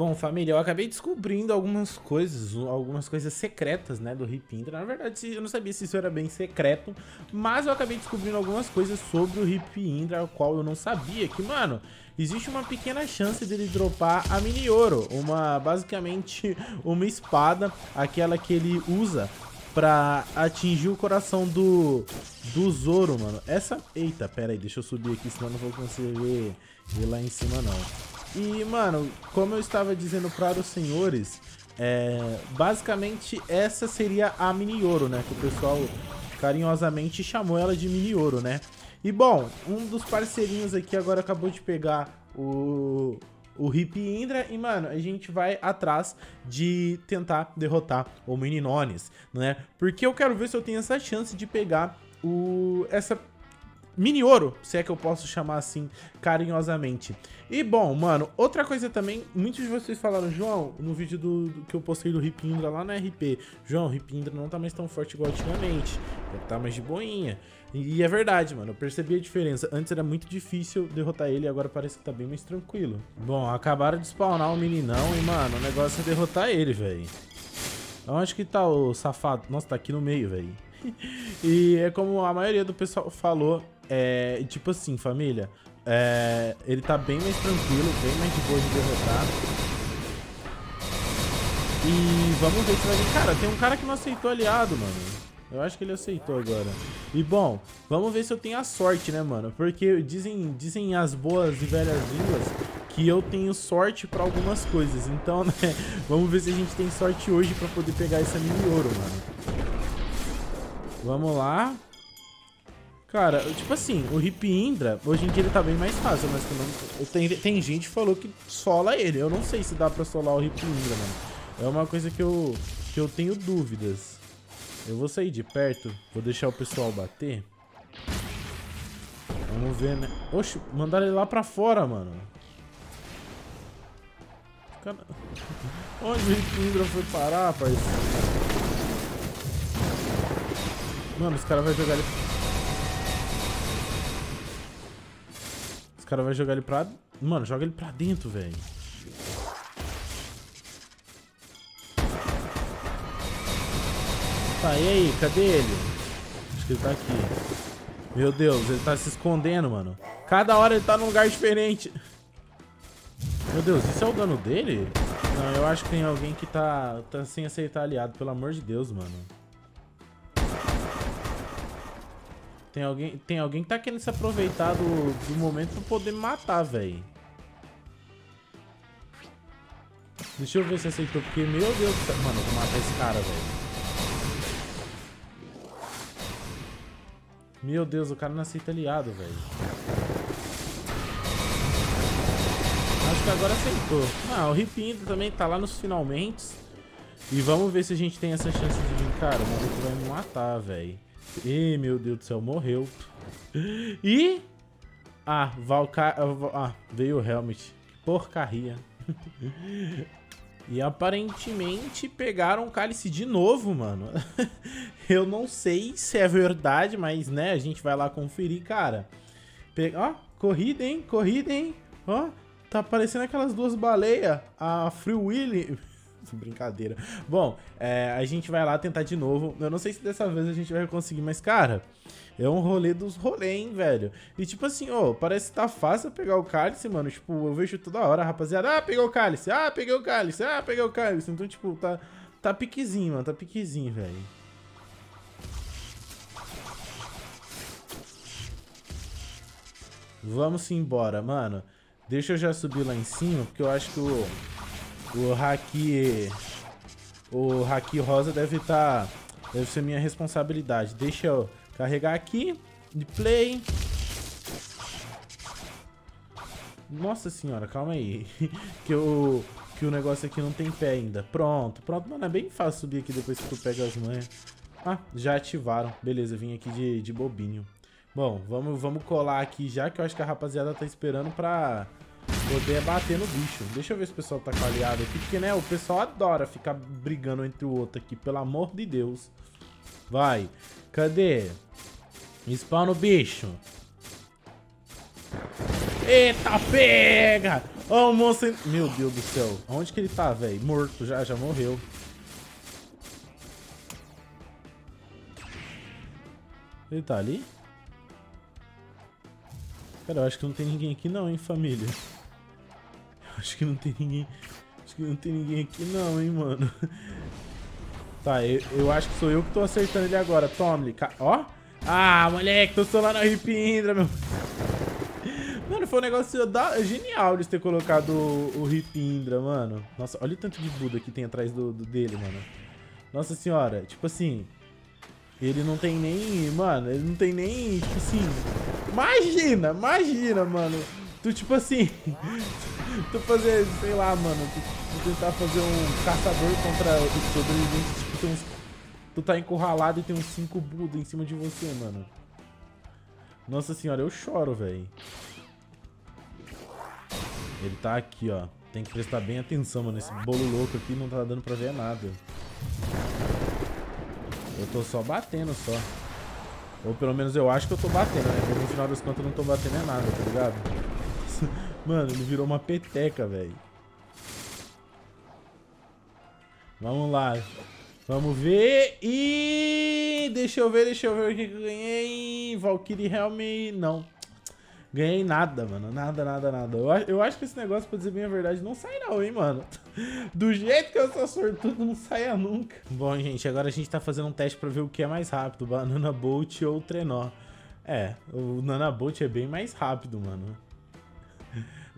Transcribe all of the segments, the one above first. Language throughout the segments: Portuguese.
Bom, família, eu acabei descobrindo algumas coisas, algumas coisas secretas, né, do Rip Indra. Na verdade, eu não sabia se isso era bem secreto, mas eu acabei descobrindo algumas coisas sobre o Rip Indra, o qual eu não sabia. Que, mano, existe uma pequena chance dele dropar a Mini Ouro, uma, basicamente, uma espada, aquela que ele usa pra atingir o coração do, do Zoro, mano. Essa... Eita, pera aí, deixa eu subir aqui, senão eu não vou conseguir ir lá em cima, não. E, mano, como eu estava dizendo para os senhores, é, basicamente essa seria a Mini Ouro, né? Que o pessoal carinhosamente chamou ela de Mini Ouro, né? E, bom, um dos parceirinhos aqui agora acabou de pegar o, o Hip Indra e, mano, a gente vai atrás de tentar derrotar o Meninones, né? Porque eu quero ver se eu tenho essa chance de pegar o, essa mini ouro, se é que eu posso chamar assim carinhosamente. E bom, mano, outra coisa também, muitos de vocês falaram, João, no vídeo do, do que eu postei do Ripindra lá na RP, João, Ripindra não tá mais tão forte igual antigamente, ele tá mais de boinha. E, e é verdade, mano, eu percebi a diferença. Antes era muito difícil derrotar ele, agora parece que tá bem mais tranquilo. Bom, acabaram de spawnar o meninão e, mano, o negócio é derrotar ele, velho. Onde que tá o safado? Nossa, tá aqui no meio, velho. e é como a maioria do pessoal falou, é, tipo assim, família, é, ele tá bem mais tranquilo, bem mais de boa de derrotar. E vamos ver se vai vir. Cara, tem um cara que não aceitou aliado, mano. Eu acho que ele aceitou agora. E bom, vamos ver se eu tenho a sorte, né, mano? Porque dizem, dizem as boas e velhas línguas que eu tenho sorte pra algumas coisas. Então, né, vamos ver se a gente tem sorte hoje pra poder pegar essa mini ouro, mano. Vamos lá. Cara, tipo assim, o Hip Indra, hoje em dia ele tá bem mais fácil, mas não, tem, tem gente que falou que sola ele. Eu não sei se dá pra solar o Hip Indra, mano. É uma coisa que eu, que eu tenho dúvidas. Eu vou sair de perto, vou deixar o pessoal bater. Vamos ver, né? Oxe, mandaram ele lá pra fora, mano. Cara... Onde o Hip Indra foi parar, parceiro? Mano, os caras vão jogar ele cara vai jogar ele pra... Mano, joga ele pra dentro, velho. Tá, e aí? Cadê ele? Acho que ele tá aqui. Meu Deus, ele tá se escondendo, mano. Cada hora ele tá num lugar diferente. Meu Deus, isso é o dano dele? Não, eu acho que tem alguém que tá, tá sem aceitar aliado. Pelo amor de Deus, mano. Tem alguém, tem alguém que tá querendo se aproveitar do, do momento pra poder matar, velho. Deixa eu ver se aceitou, porque, meu Deus do céu. Mano, eu vou matar esse cara, velho. Meu Deus, o cara não aceita aliado, velho. Acho que agora aceitou. Ah, o Rip também tá lá nos finalmente. E vamos ver se a gente tem essa chance de vir. Cara, o maluco vai me matar, velho. Ih, meu Deus do céu, morreu. E... Ah, Valcar... Ah, veio o Helmet. Porcaria. E aparentemente pegaram o cálice de novo, mano. Eu não sei se é verdade, mas, né, a gente vai lá conferir, cara. Pe... Ó, corrida, hein? Corrida, hein? Ó, tá parecendo aquelas duas baleias. A Free Willy... Brincadeira. Bom, é, a gente vai lá tentar de novo. Eu não sei se dessa vez a gente vai conseguir, mas, cara, é um rolê dos rolês, hein, velho. E tipo assim, ó, parece que tá fácil pegar o cálice, mano. Tipo, eu vejo toda hora, rapaziada. Ah, pegou o cálice. Ah, peguei o cálice. Ah, peguei o cálice. Então, tipo, tá, tá piquezinho, mano. Tá piquezinho, velho. Vamos embora, mano. Deixa eu já subir lá em cima, porque eu acho que o... O Haki... O Haki rosa deve estar... Tá, deve ser minha responsabilidade. Deixa eu carregar aqui. De play. Nossa senhora, calma aí. que, o, que o negócio aqui não tem pé ainda. Pronto, pronto. Mano, é bem fácil subir aqui depois que tu pega as manhas. Ah, já ativaram. Beleza, vim aqui de, de bobinho. Bom, vamos, vamos colar aqui já, que eu acho que a rapaziada tá esperando pra poder bater no bicho. Deixa eu ver se o pessoal tá com aliado aqui, porque, né, o pessoal adora ficar brigando entre o outro aqui, pelo amor de Deus. Vai. Cadê? Spawn no bicho. Eita, pega! Ó, oh, o monstro... Meu Deus do céu. Onde que ele tá, velho? Morto já, já morreu. Ele tá ali? Cara, eu acho que não tem ninguém aqui não, hein, família. Acho que não tem ninguém... Acho que não tem ninguém aqui não, hein, mano. Tá, eu, eu acho que sou eu que tô acertando ele agora. Tome, ó. Ah, moleque, tô lá na Hip Indra, meu. Mano, foi um negócio da... genial de ter colocado o, o Hip Indra, mano. Nossa, olha o tanto de Buda que tem atrás do, do, dele, mano. Nossa senhora, tipo assim... Ele não tem nem... Mano, ele não tem nem... Tipo assim... Imagina, imagina, mano. Tu, tipo assim... tu fazer, sei lá, mano. Tu, tu tentar fazer um caçador contra os sobreviventes. Tipo, tem uns... Tu tá encurralado e tem uns 5 Buda em cima de você, mano. Nossa senhora, eu choro, velho. Ele tá aqui, ó. Tem que prestar bem atenção, mano. Esse bolo louco aqui não tá dando pra ver nada. Eu tô só batendo, só. Ou pelo menos eu acho que eu tô batendo, né? Porque no final das contas eu não tô batendo é nada, tá ligado? Mano, ele virou uma peteca, velho. Vamos lá. Vamos ver. E deixa eu ver, deixa eu ver o que eu ganhei. Valkyrie Helm, não. Ganhei nada, mano. Nada, nada, nada. Eu, eu acho que esse negócio, pra dizer bem a verdade, não sai não, hein, mano. Do jeito que eu sou sortudo, não saia nunca. Bom, gente, agora a gente tá fazendo um teste pra ver o que é mais rápido, Banana Bolt ou Trenó. É, o Nanabolt é bem mais rápido, mano.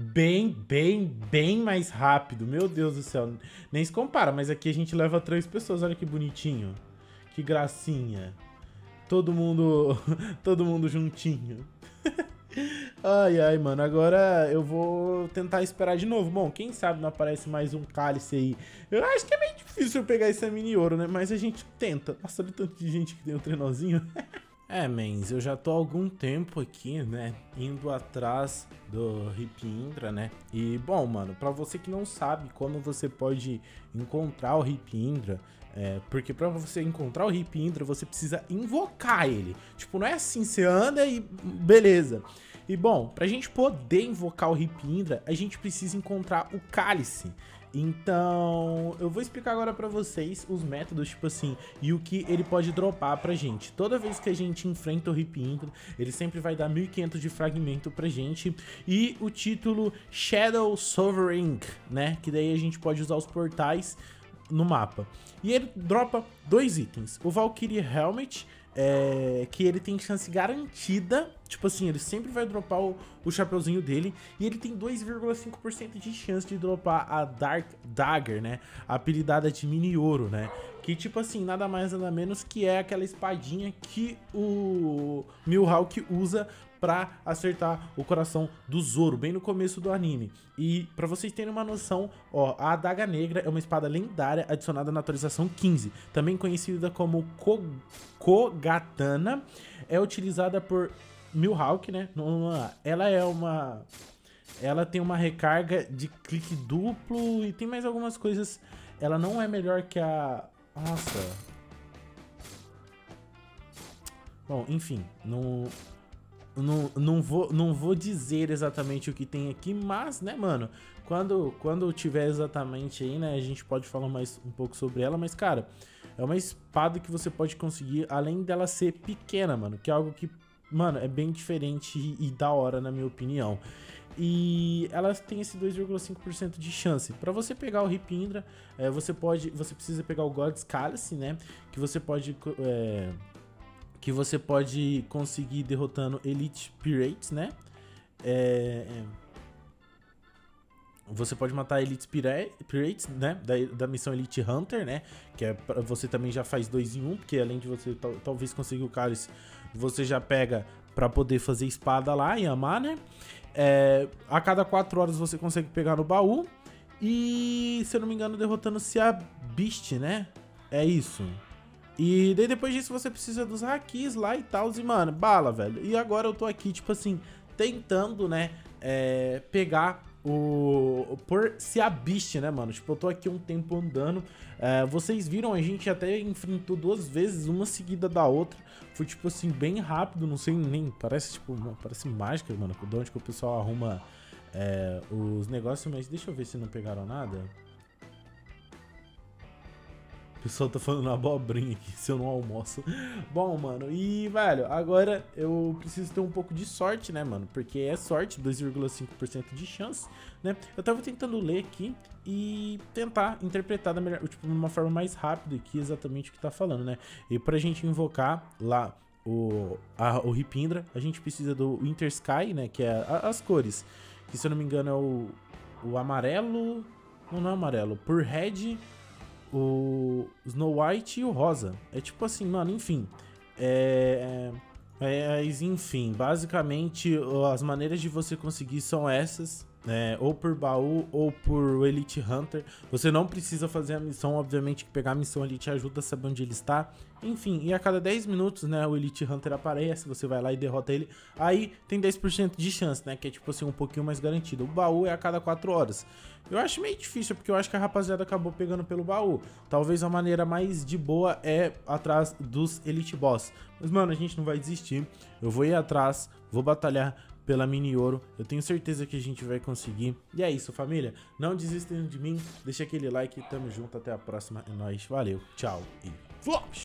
Bem, bem, bem mais rápido. Meu Deus do céu. Nem se compara, mas aqui a gente leva três pessoas. Olha que bonitinho. Que gracinha. Todo mundo, todo mundo juntinho. Ai, ai, mano, agora eu vou tentar esperar de novo. Bom, quem sabe não aparece mais um cálice aí. Eu acho que é meio difícil eu pegar esse mini ouro, né? Mas a gente tenta. Nossa, olha o tanto de gente que tem um trenozinho. É, mens, eu já tô há algum tempo aqui, né, indo atrás do Hip Indra, né? E, bom, mano, pra você que não sabe como você pode encontrar o Hip Indra, é, porque pra você encontrar o Hip Indra, você precisa invocar ele. Tipo, não é assim, você anda e beleza. E bom, pra gente poder invocar o Hip Indra, a gente precisa encontrar o Cálice. Então, eu vou explicar agora pra vocês os métodos, tipo assim, e o que ele pode dropar pra gente. Toda vez que a gente enfrenta o Hip Indra, ele sempre vai dar 1500 de fragmento pra gente. E o título Shadow Sovereign, né? Que daí a gente pode usar os portais no mapa. E ele dropa dois itens. O Valkyrie Helmet é, que ele tem chance garantida. Tipo assim, ele sempre vai dropar o, o chapeuzinho dele. E ele tem 2,5% de chance de dropar a Dark Dagger, né? Apelidada de Mini Ouro, né? Que tipo assim, nada mais nada menos que é aquela espadinha que o Mihawk usa pra acertar o coração do Zoro, bem no começo do anime. E pra vocês terem uma noção, ó, a Adaga Negra é uma espada lendária adicionada na atualização 15, também conhecida como Kogatana, é utilizada por Mihawk, né? Ela é uma... Ela tem uma recarga de clique duplo e tem mais algumas coisas. Ela não é melhor que a... Nossa... Bom, enfim, não, não, não, vou, não vou dizer exatamente o que tem aqui, mas, né, mano, quando, quando tiver exatamente aí, né, a gente pode falar mais um pouco sobre ela, mas, cara, é uma espada que você pode conseguir, além dela ser pequena, mano, que é algo que, mano, é bem diferente e, e da hora, na minha opinião. E ela tem esse 2,5% de chance. Para você pegar o Ripindra, é, você pode, você precisa pegar o God's Cálice, né, que você pode... É, que você pode conseguir derrotando Elite Pirates, né? É, é, você pode matar Elite Pirates, né? Da, da, missão Elite Hunter, né? Que é pra, você também já faz dois em um, porque além de você tal, talvez conseguir o cálice, você já pega para poder fazer espada lá e amar, né? É, a cada quatro horas você consegue pegar no baú. E, se eu não me engano, derrotando se a Beast, né? É isso. E daí depois disso você precisa dos hakis lá e tal. E, mano, bala, velho. E agora eu tô aqui, tipo assim, tentando, né, é, pegar o por se abiste, né, mano? Tipo, eu tô aqui um tempo andando. É, vocês viram, a gente até enfrentou duas vezes, uma seguida da outra. Foi, tipo assim, bem rápido, não sei nem. Parece, tipo, parece mágica, mano. De onde que o pessoal arruma é, os negócios, mas deixa eu ver se não pegaram nada. O pessoal tá falando abobrinha aqui, se eu não almoço. Bom, mano, e, velho, agora eu preciso ter um pouco de sorte, né, mano? Porque é sorte, 2,5% de chance, né? Eu tava tentando ler aqui e tentar interpretar da melhor, tipo, de uma forma mais rápida aqui exatamente o que tá falando, né? E pra gente invocar lá o, a, o Ripindra, a gente precisa do Intersky, né? Que é a, as cores. Que se eu não me engano é o, o amarelo. Não, não é amarelo. Por red o Snow White e o Rosa. É tipo assim, mano, enfim. É, é, enfim, basicamente as maneiras de você conseguir são essas. É, ou por baú ou por Elite Hunter. Você não precisa fazer a missão, obviamente que pegar a missão ali te ajuda a saber onde ele está. Enfim, e a cada 10 minutos, né, o Elite Hunter aparece, você vai lá e derrota ele. Aí tem 10% de chance, né, que é tipo assim, um pouquinho mais garantido. O baú é a cada 4 horas. Eu acho meio difícil, porque eu acho que a rapaziada acabou pegando pelo baú. Talvez a maneira mais de boa é atrás dos Elite Boss. Mas, mano, a gente não vai desistir. Eu vou ir atrás, vou batalhar pela mini ouro. Eu tenho certeza que a gente vai conseguir. E é isso, família. Não desistem de mim. Deixa aquele like. Tamo junto. Até a próxima. É nóis. Valeu. Tchau. E flops!